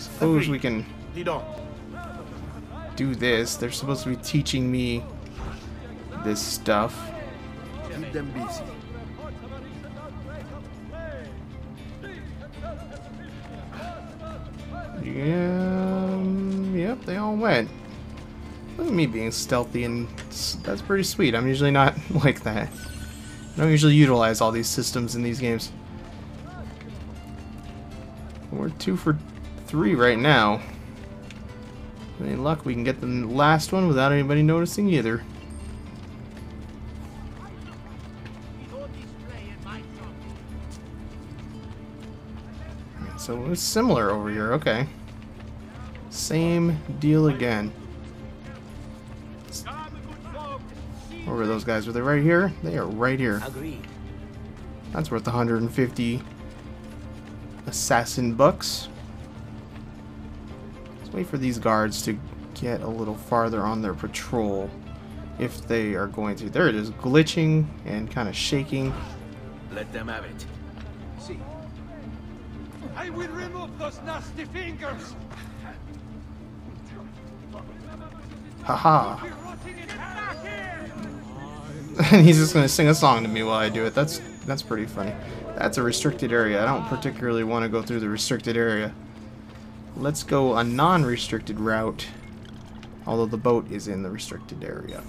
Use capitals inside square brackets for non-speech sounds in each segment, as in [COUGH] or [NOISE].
Suppose we can do this. They're supposed to be teaching me this stuff. Keep them busy. Yeah, yep, they all went. Look at me being stealthy, and that's pretty sweet. I'm usually not [LAUGHS] like that. I don't usually utilize all these systems in these games. We're two for three right now. Any luck, we can get the last one without anybody noticing either. So it's similar over here, okay. Same deal again. Where were those guys? Were they right here? They are right here. Agreed. That's worth 150 assassin bucks. Let's wait for these guards to get a little farther on their patrol. If they are going to. There it is, glitching and kind of shaking. Let them have it. See. I will remove those nasty fingers. Haha. Be rotting in hell. here. and he's just gonna sing a song to me while I do it. That's that's pretty funny. That's a restricted area. I don't particularly want to go through the restricted area. Let's go a non-restricted route. Although the boat is in the restricted area.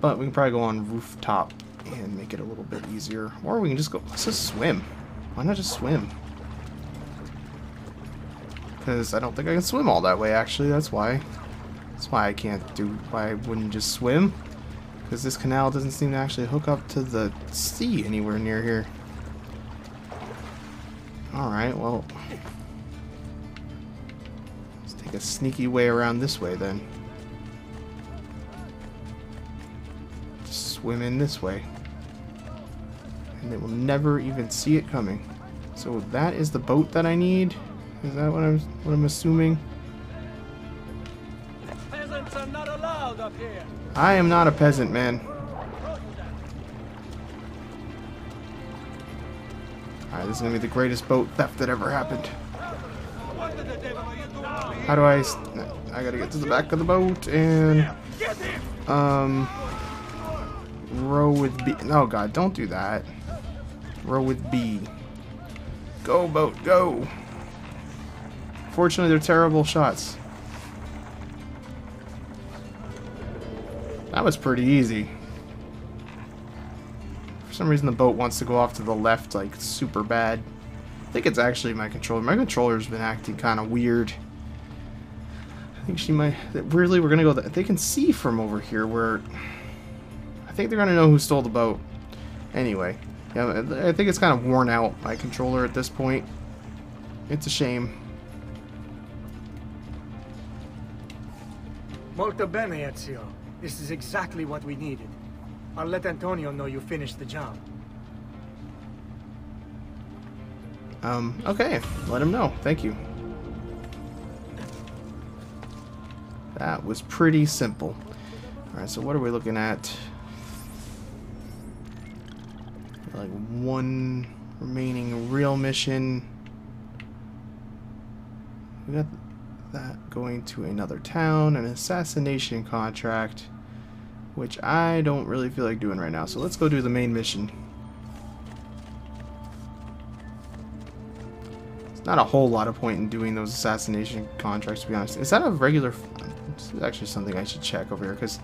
But we can probably go on rooftop and make it a little bit easier. Or we can just go, let's just swim. Why not just swim? Because I don't think I can swim all that way, actually. That's why. That's why I can't do, why I wouldn't just swim. Because this canal doesn't seem to actually hook up to the sea anywhere near here. Alright, well. A sneaky way around this way then. Just swim in this way. And they will never even see it coming. So that is the boat that I need? Is that what I'm what I'm assuming? Peasants are not allowed up here. I am not a peasant, man. Alright, this is gonna be the greatest boat theft that ever happened. How do I... I gotta get to the back of the boat and... Um... Row with B... Oh god, don't do that. Row with B. Go, boat, go! Fortunately, they're terrible shots. That was pretty easy. For some reason, the boat wants to go off to the left, like, super bad. I think it's actually my controller. My controller's been acting kind of weird. I think she might... Weirdly, we're gonna go... th- They can see from over here where... I think they're gonna know who stole the boat. Anyway. Yeah, I think it's kind of worn out, my controller, at this point. It's a shame. Molto bene, Ezio. This is exactly what we needed. I'll let Antonio know you finished the job. Um, okay. Let him know. Thank you. That was pretty simple. Alright, so what are we looking at? Like one remaining real mission. We got that going to another town, an assassination contract, which I don't really feel like doing right now. So let's go do the main mission. It's not a whole lot of point in doing those assassination contracts, to be honest. Is that a regular... This is actually something I should check over here, because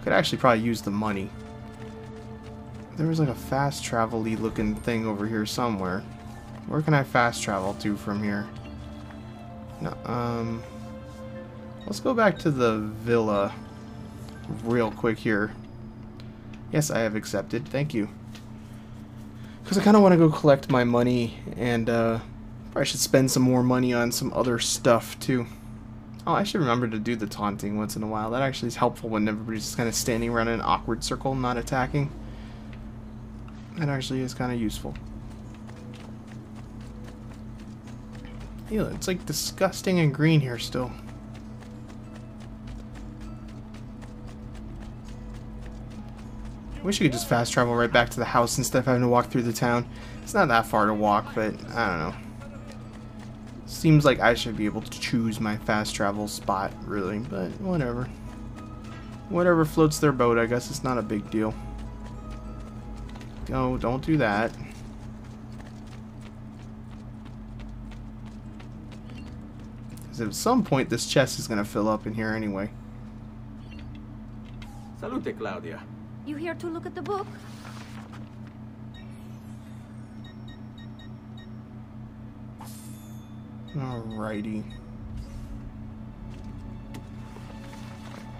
I could actually probably use the money. There was like a fast travel-y looking thing over here somewhere. Where can I fast travel to from here? No, um... Let's go back to the villa real quick here. Yes, I have accepted. Thank you. Because I kind of want to go collect my money and, uh... Probably should spend some more money on some other stuff too. Oh, I should remember to do the taunting once in a while. That actually is helpful when everybody's just kind of standing around in an awkward circle, not attacking. That actually is kind of useful. Ew, it's like disgusting and green here still. Wish you could just fast travel right back to the house instead of having to walk through the town. It's not that far to walk, but I don't know. Seems like I should be able to choose my fast travel spot, really, but whatever. Whatever floats their boat, I guess it's not a big deal. No, don't do that. Because at some point this chest is going to fill up in here anyway. Salute, Claudia. You here to look at the book? Alrighty.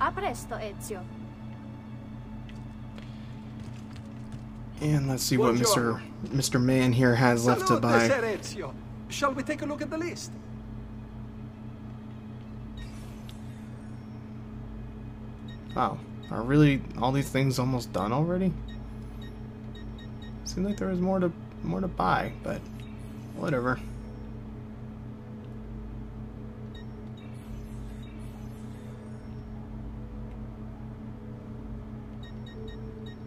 A presto, Ezio. And let's see what Mr. Mr. Man here has left to buy. Ezio. Shall we take a look at the list? Wow. Are really all these things almost done already? Seemed like there was more to more to buy, but whatever.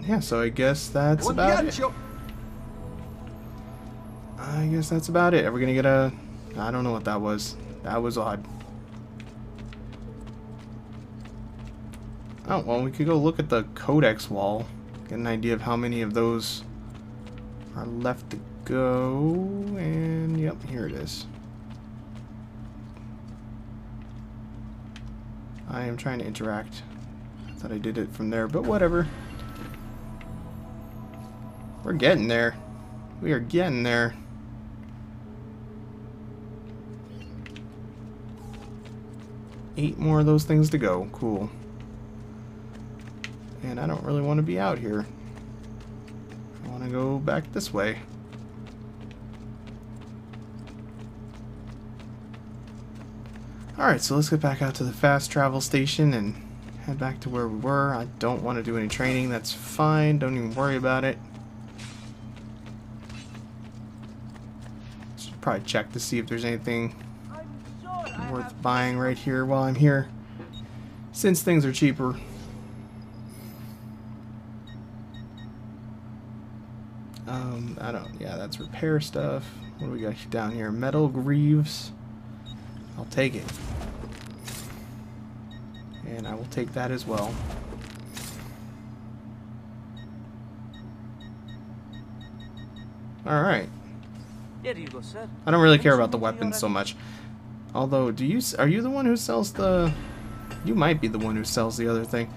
Yeah, so I guess that's about it. I guess that's about it. Are we gonna get a... I don't know what that was. That was odd. Oh, well, we could go look at the codex wall. Get an idea of how many of those are left to go. And, yep, here it is. I am trying to interact. I thought I did it from there, but whatever. We're getting there. We are getting there. Eight more of those things to go. Cool. And I don't really want to be out here. I want to go back this way. Alright, so let's get back out to the fast travel station and head back to where we were. I don't want to do any training. That's fine. Don't even worry about it. Probably check to see if there's anything worth buying right here while I'm here. Since things are cheaper. Um, I don't, yeah, that's repair stuff. What do we got down here? Metal greaves. I'll take it. And I will take that as well. Alright. I don't really care about the weapons so much. Although, do you are you the one who sells the? You might be the one who sells the other thing.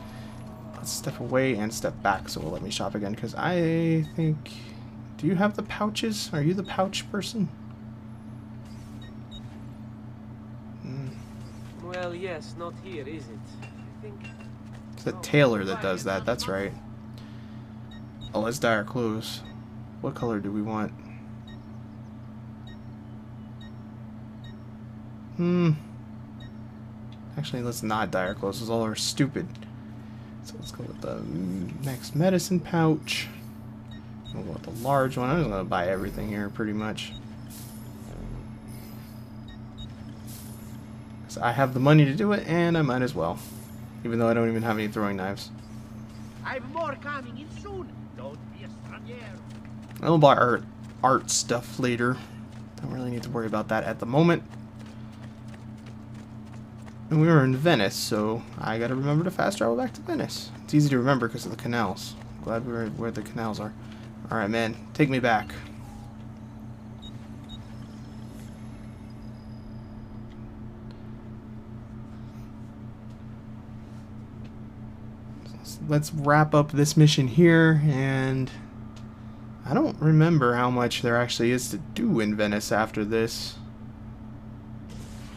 Let's step away and step back, so we'll let me shop again. Because I think, do you have the pouches? Are you the pouch person? Hmm. Well, yes, not here, is it? I think. It's the tailor that does that. That's right. Oh, let's dye our clothes. What color do we want? Hmm. Actually, let's not dye our clothes. Those all are stupid. So let's go with the next medicine pouch. We'll go with the large one. I'm just gonna buy everything here, pretty much. 'Cause I have the money to do it, and I might as well. Even though I don't even have any throwing knives. I've more coming in soon. Don't be a stranger. I'll buy art, art stuff later. Don't really need to worry about that at the moment. And we were in Venice, so I gotta remember to fast travel back to Venice. It's easy to remember because of the canals. Glad we are where the canals are. Alright, man. Take me back. Let's wrap up this mission here, and I don't remember how much there actually is to do in Venice after this.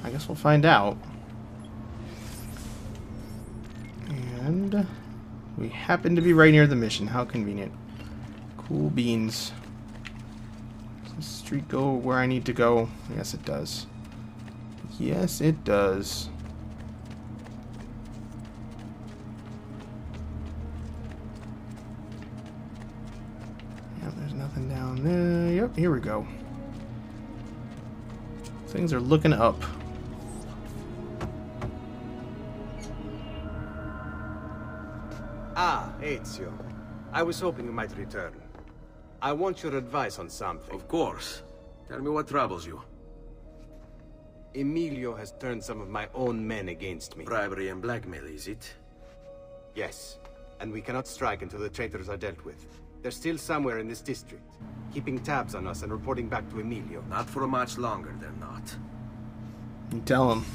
I guess we'll find out. We happen to be right near the mission. How convenient. Cool beans. Does this street go where I need to go? Yes, it does. Yes, it does. Yep, there's nothing down there. Yep, here we go. Things are looking up. Ezio. I was hoping you might return. I want your advice on something. Of course. Tell me what troubles you. Emilio has turned some of my own men against me. Bribery and blackmail, is it? Yes, and we cannot strike until the traitors are dealt with. They're still somewhere in this district, keeping tabs on us and reporting back to Emilio. Not for much longer, they're not. You tell him.